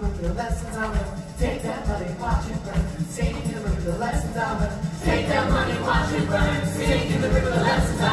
the river, the lessons I learned. Take that money, watch it burn. Sink in the river, the lessons I learned. Take that money, watch it burn. Sink in the river, the lessons I learned.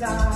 casar.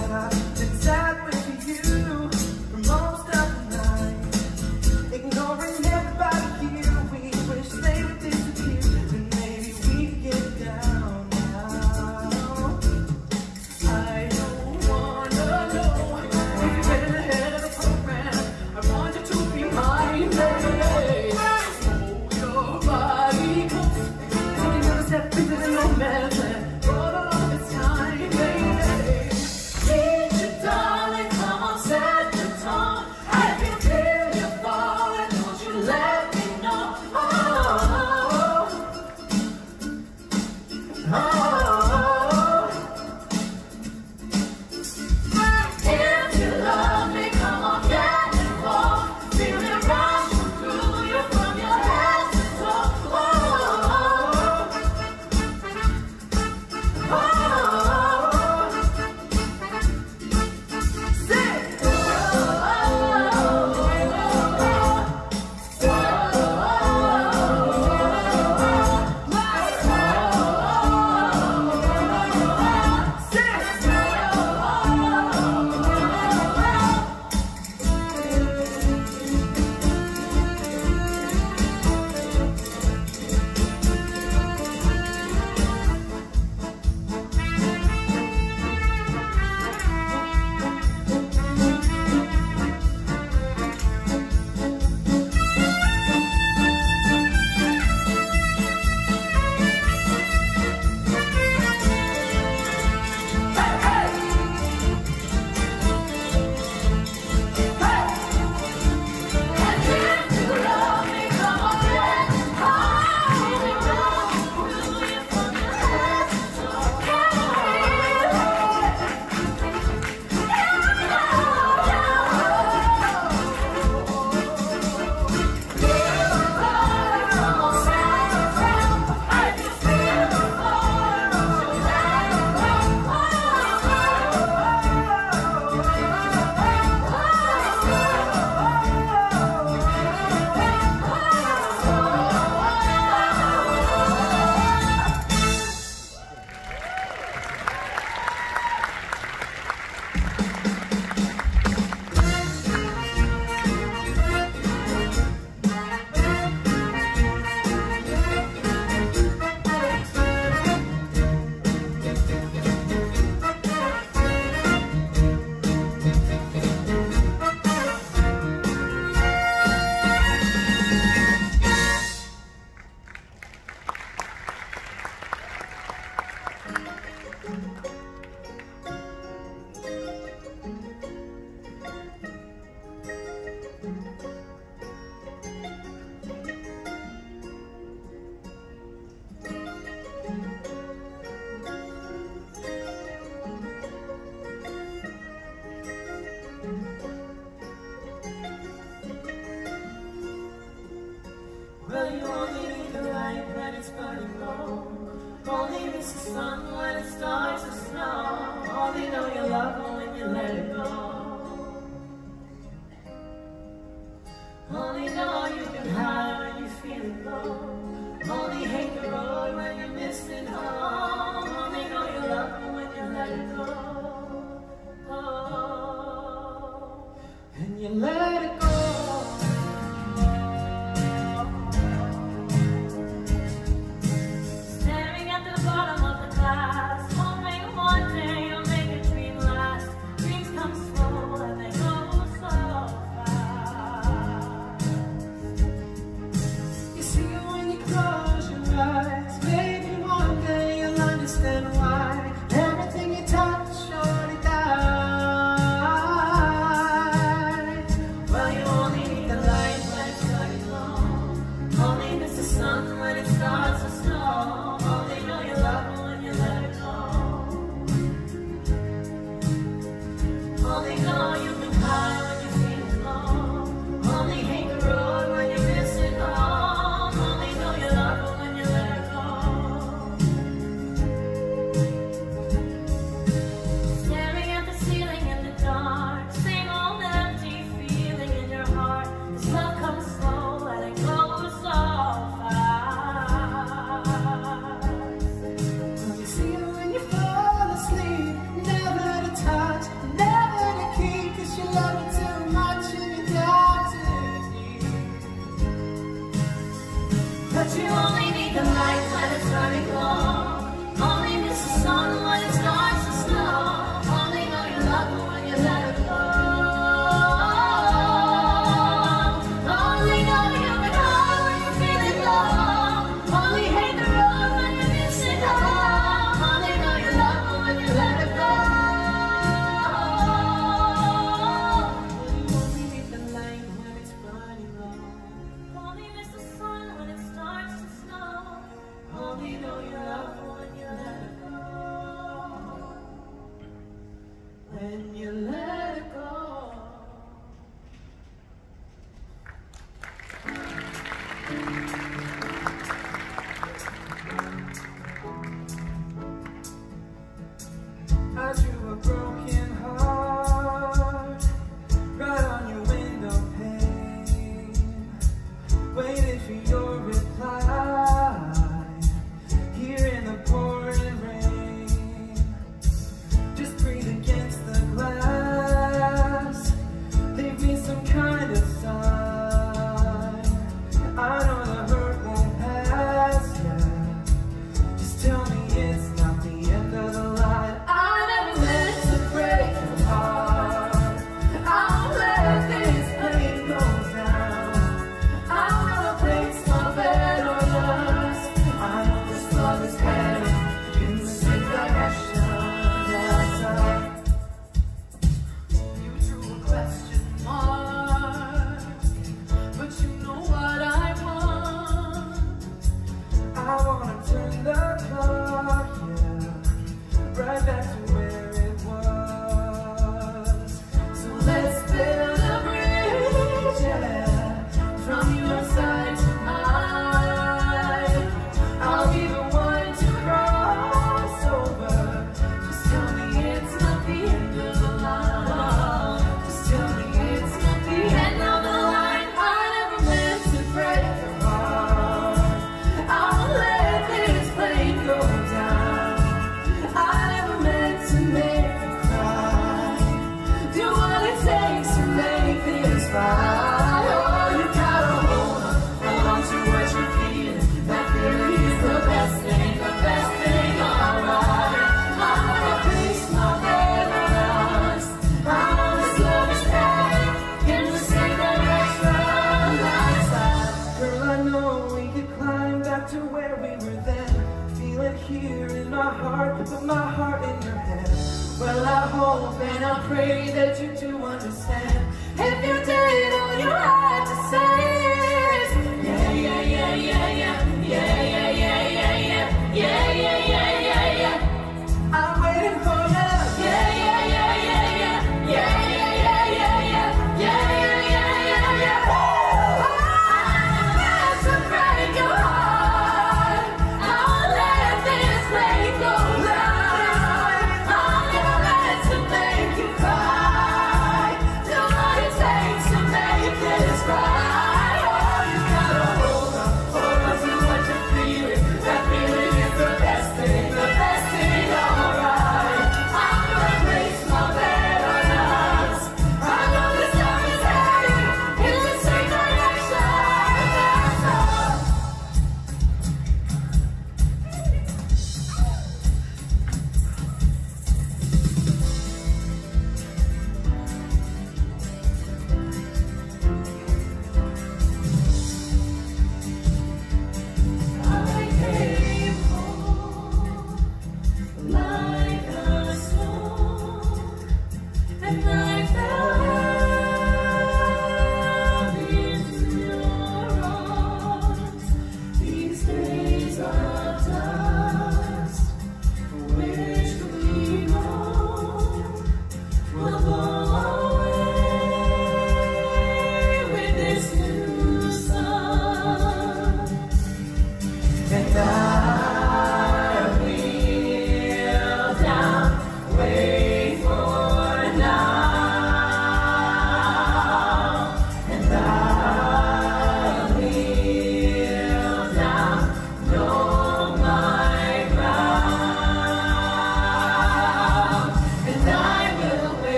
Pray that you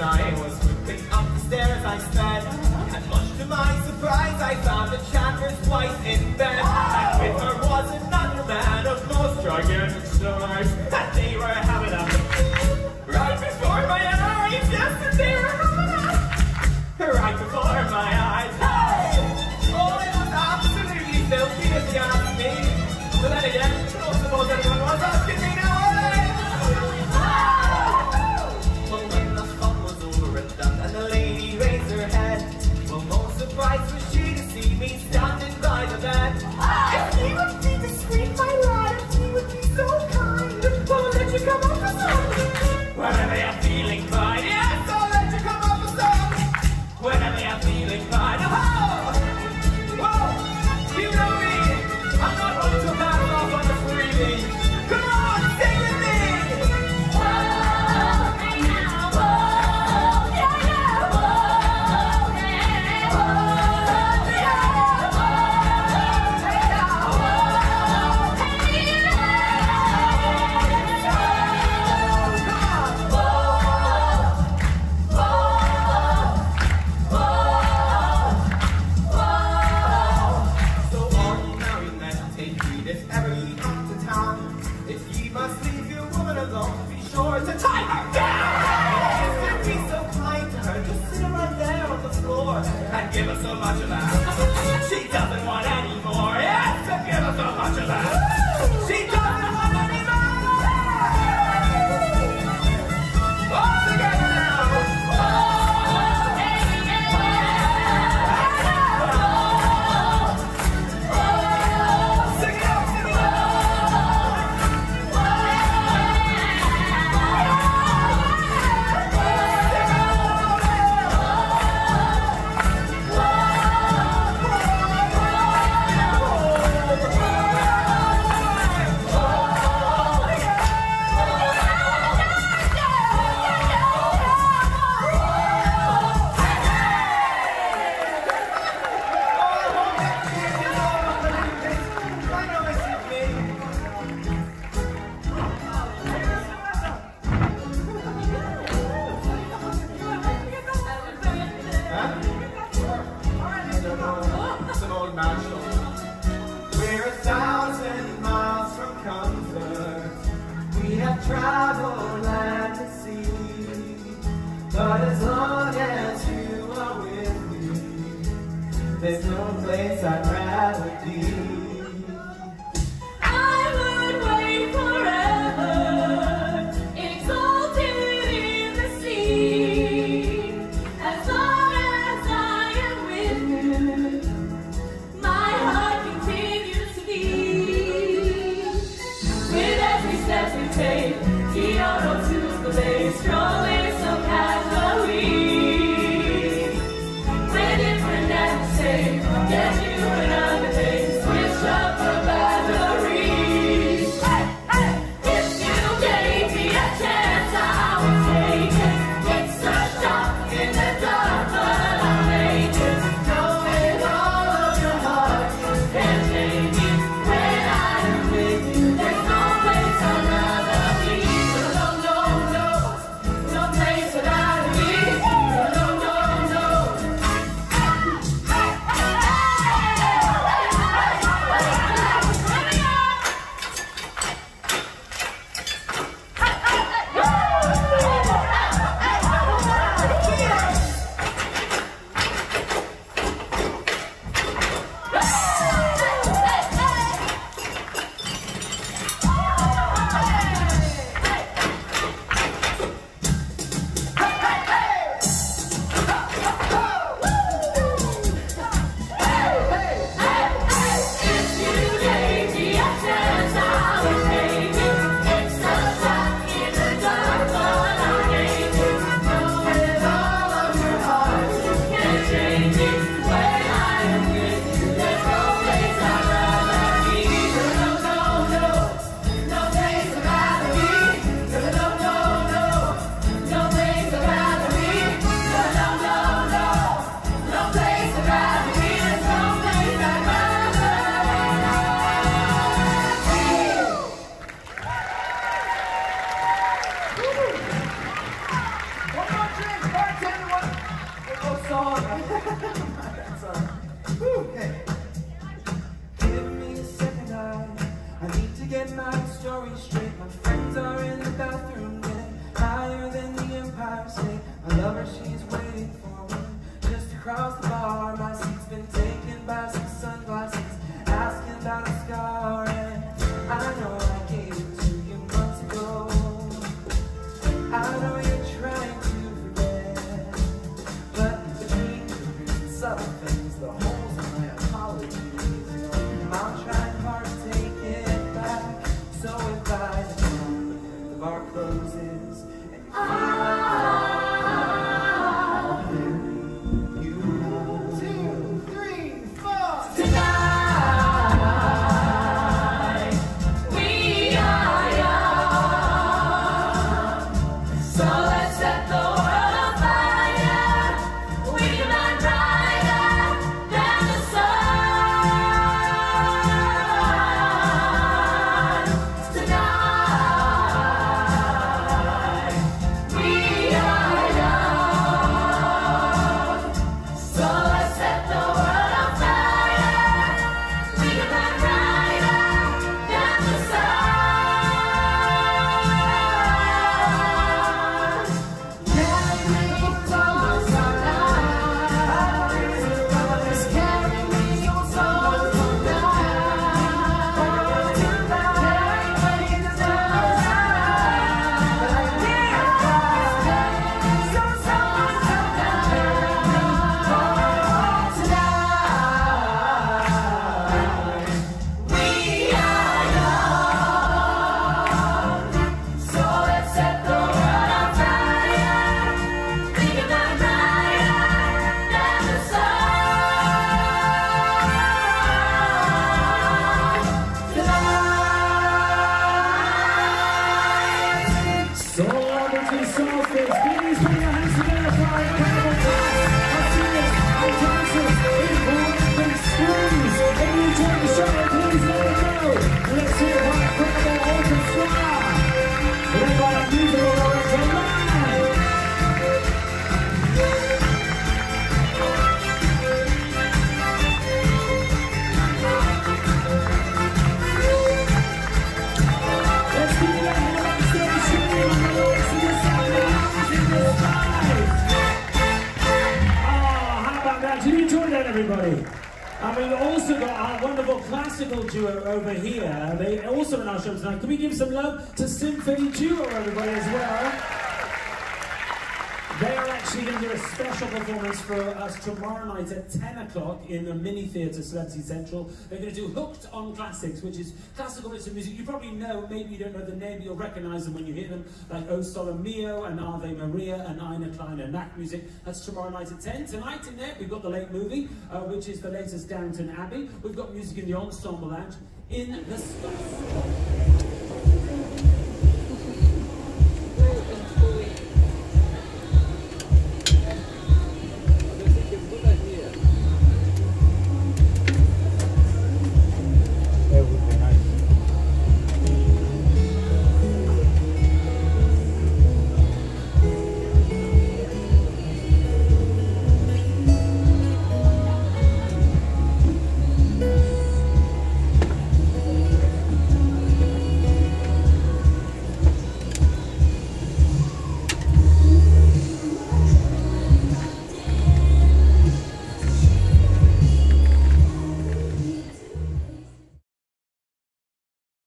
when I was creeping up the stairs. I sped And much to my surprise. I found the Chandler's wife in bed. And with her was another man of most gigantic size And they were having a Right before my eyes, yes, and they were having a Right before my eyes, hey! Oh, it was absolutely filthy if you ask me. But then again, I don't suppose anyone was asking me surprised was she to see me standing by the bed. Our show tonight. Can we give some love to Symphony Duo, everybody, as well? They are actually going to do a special performance for us tomorrow night at 10 o'clock in the mini theatre, Celebrity Central. They're going to do Hooked on Classics, which is classical bits of music you probably know, maybe you don't know the name, but you'll recognise them when you hear them, like O Sole Mio and Ave Maria and Eine Kleine Nachtmusik. That's tomorrow night at 10. Tonight in there, we've got the late movie, uh, which is the latest Downton Abbey. We've got music in the Ensemble Lounge in the stars.